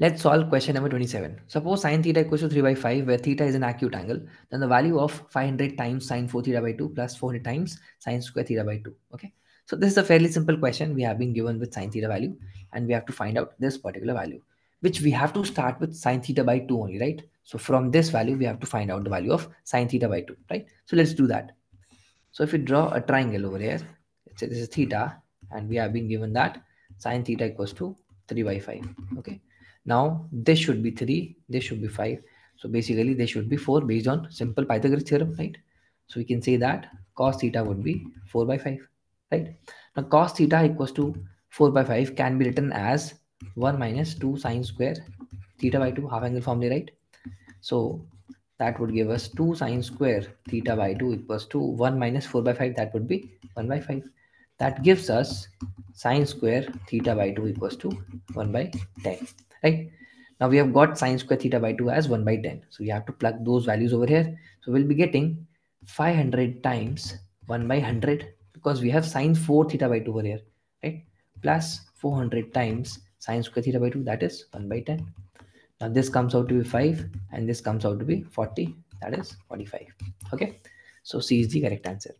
Let's solve question number 27. Suppose sine theta equals to 3 by 5 where theta is an acute angle. Then the value of 500 times sine 4 theta by 2 plus 400 times sine square theta by 2. Okay. So this is a fairly simple question we have been given with sine theta value and we have to find out this particular value which we have to start with sine theta by 2 only, right? So from this value, we have to find out the value of sine theta by 2, right? So let's do that. So if we draw a triangle over here, let's say this is theta and we have been given that sine theta equals to 3 by 5, okay? Now this should be 3, this should be 5. So basically this should be 4 based on simple Pythagoras theorem, right? So we can say that cos theta would be 4 by 5, right? Now cos theta equals to 4 by 5 can be written as 1 minus 2 sine square theta by 2 half angle formula, right? So that would give us 2 sine square theta by 2 equals to 1 minus 4 by 5 that would be 1 by 5 that gives us sine square theta by 2 equals to 1 by 10 right? Now we have got sine square theta by 2 as 1 by 10 so we have to plug those values over here. So we'll be getting 500 times 1 by 100 because we have sine 4 theta by 2 over here. Right? Plus 400 times sine square theta by 2 that is 1 by 10 now this comes out to be 5 and this comes out to be 40 that is 45 okay? So c is the correct answer